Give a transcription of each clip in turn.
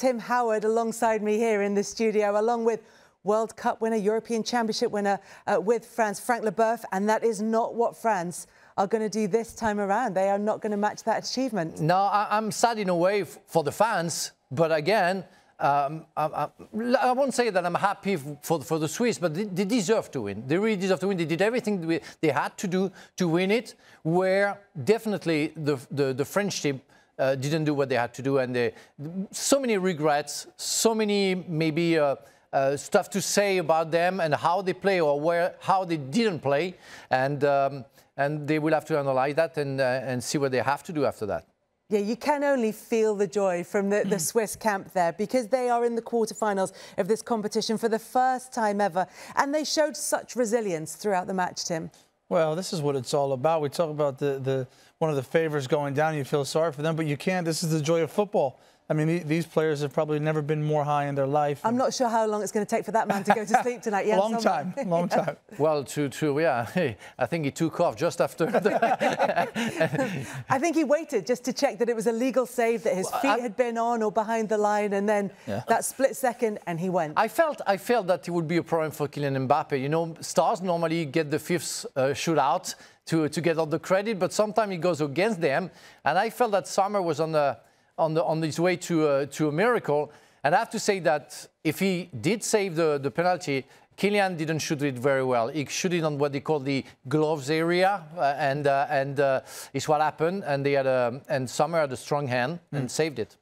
Tim Howard alongside me here in the studio, along with World Cup winner, European Championship winner uh, with France, Frank Leboeuf, and that is not what France are going to do this time around. They are not going to match that achievement. No, I, am sad in a way for the fans, but again, um, I, I, I, won't say that I'm happy for, for the Swiss, but they, they, deserve to win. They really deserve to win. They did everything they had to do to win it, where definitely the, the, the French team uh, didn't do what they had to do. And they, so many regrets, so many maybe uh, uh, stuff to say about them and how they play or where how they didn't play. And, um, and they will have to analyze that and, uh, and see what they have to do after that. Yeah, you can only feel the joy from the, the. Swiss camp there because they are in the quarterfinals of this competition for the first time ever. And they showed such resilience throughout the match, Tim. Well, this is what it's all about. We talk about the, the one of the favors going down. You feel sorry for them, but you can't. This is the joy of football. I mean, these players have probably never been more high in their life. I'm not sure how long it's going to take for that man to go to sleep tonight. Yeah, long time, long time. Well, to, to yeah, I think he took off just after. The I think he waited just to check that it was a legal save, that his feet I, had been on or behind the line, and then yeah. that split second, and he went. I felt, I felt that it would be a problem for Kylian Mbappe. You know, stars normally get the fifth uh, shootout to to get all the credit, but sometimes it goes against them, and I felt that Sommer was on the on, the, on his way to, uh, to a miracle. And I have to say that if he did save the, the penalty, Kylian didn't shoot it very well. He shot it on what they call the gloves area, uh, and uh, and uh, it's what happened. And they had a, and Sommer had a strong hand mm. and saved it.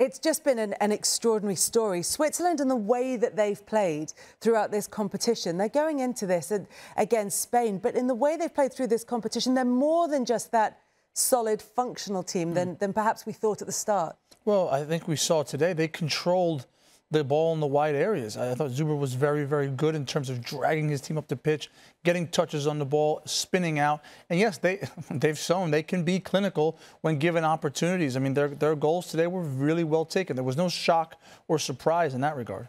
It's just been an, an, extraordinary story. Switzerland and the way that they've played throughout this competition. They're going into this against Spain, but in the way they've played through this competition, they're more than just that solid, functional team mm. than, than perhaps we thought at the start. Well, I think we saw today they controlled the ball in the wide areas. I thought Zuber was very, very good in terms of dragging his team up the pitch, getting touches on the ball, spinning out. And yes, they they've shown they can be clinical when given opportunities. I mean, their their goals today were really well taken. There was no shock or surprise in that regard.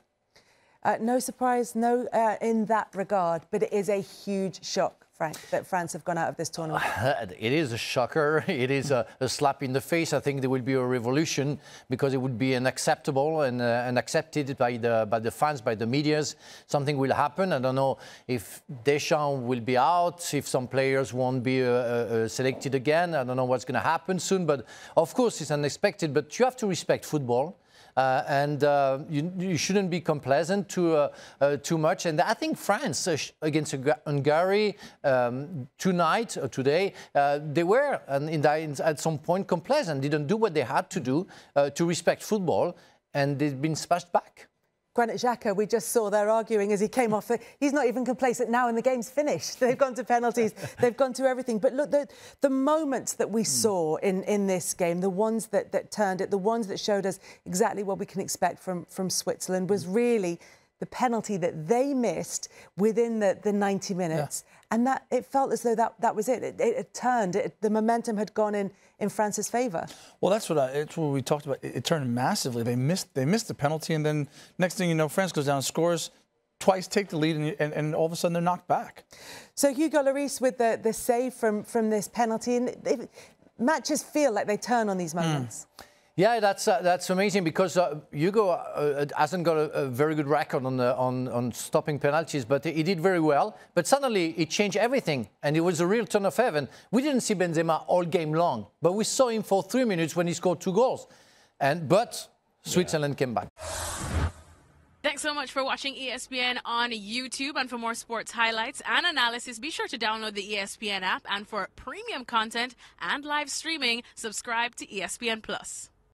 Uh, no surprise, no uh, in that regard, but it is a huge shock Frank, that France have gone out of this tournament? It is a shocker. It is a, a, slap in the face. I think there will be a revolution because it would be unacceptable and, uh, by the, by the fans, by the medias. Something will happen. I don't know if Deschamps will be out, if some players won't be uh, uh, selected again. I don't know what's going to happen soon. But of course, it's unexpected. But you have to respect football. Uh, and uh, you, you, shouldn't be complacent too uh, too much. And I think France against Hungary um, tonight or today, they were in the, at some point complacent, didn't do what they had to do to respect football, and they've been smashed back. Granit Xhaka, we just saw there arguing as he came off. He's not even complacent now, and the game's finished. They've gone to penalties, they've gone to everything. But look, the, the moments that we mm. saw in, in this game, the ones that, that turned it, the ones that showed us exactly what we can expect from, from Switzerland, was really the penalty that they missed within the, the 90 minutes. Yeah. And that it felt as though that, that was it. It, it, it turned. It, the momentum had gone in in France's favour. Well, that's what I, it's what we talked about. It, turned massively. They missed they missed the penalty, and then next thing you know, France goes down, scores twice, take the lead, and, and, and all of a sudden they're knocked back. So Hugo Lloris with the the save from from this penalty, and they, matches feel like they turn on these moments. Mm. Yeah, that's uh, that's amazing because uh, Hugo uh, hasn't got a, a, very good record on, the, on on stopping penalties, but he did very well. But suddenly it changed everything, and it was a real turn of heaven. We didn't see Benzema all game long, but we saw him for three minutes when he scored two goals, and but Switzerland yeah. came back. Thanks so much for watching ESPN on YouTube. And for more sports highlights and analysis, be sure to download the ESPN app. And for premium content and live streaming, subscribe to ESPN Plus.